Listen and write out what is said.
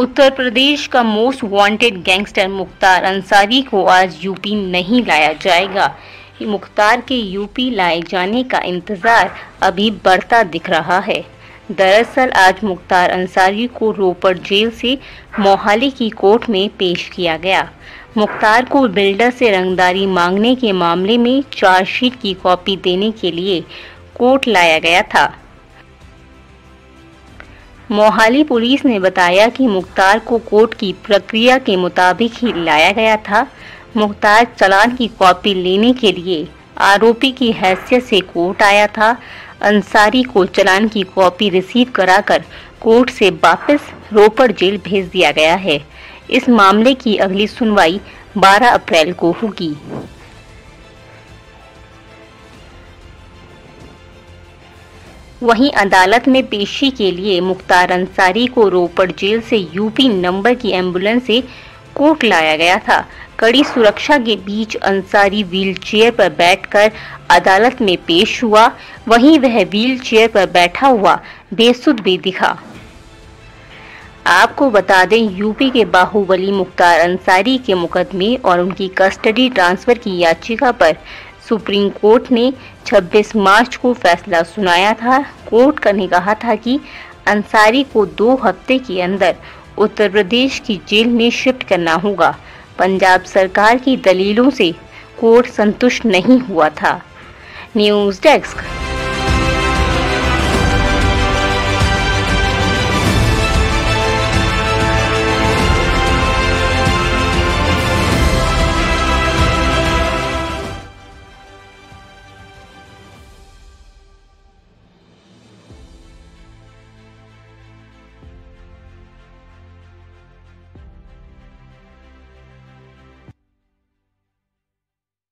उत्तर प्रदेश का most wanted gangster Mukhtar Ansari को आज यूपी नहीं लाया जाएगा। मुख्तार के यूपी लाए जाने का इंतज़ार अभी बढ़ता दिख रहा है। दरअसल आज मुख्तार अंसारी को रोपड़ जेल से मोहाली की कोर्ट में पेश किया गया। मुख्तार को बिल्डर से रंगदारी मांगने के मामले में चार्जशीट की कॉपी देने के लिए कोर्ट लाया गया था। मोहाली पुलिस ने बताया कि मुख्तार को कोर्ट की प्रक्रिया के मुताबिक ही लाया गया था। मुख्तार चलान की कॉपी लेने के लिए आरोपी की हैसियत से कोर्ट आया था। अंसारी को चलान की कॉपी रिसीव कराकर कोर्ट से वापस रोपड़ जेल भेज दिया गया है। इस मामले की अगली सुनवाई 12 अप्रैल को होगी। वहीं अदालत में पेशी के लिए मुख्तार अंसारी को रोपड़ जेल से यूपी नंबर की एंबुलेंस से कोर्ट लाया गया था। कड़ी सुरक्षा के बीच अंसारी व्हील चेयर पर बैठकर अदालत में पेश हुआ। वहीं वह व्हील चेयर पर बैठा हुआ बेसुध भी दिखा। आपको बता दें, यूपी के बाहुबली मुख्तार अंसारी के मुकदमे और उनकी कस्टडी ट्रांसफ़र की याचिका पर सुप्रीम कोर्ट ने 26 मार्च को फैसला सुनाया था। कोर्ट का ने कहा था कि अंसारी को दो हफ़्ते के अंदर उत्तर प्रदेश की जेल में शिफ्ट करना होगा। पंजाब सरकार की दलीलों से कोर्ट संतुष्ट नहीं हुआ था। News desk.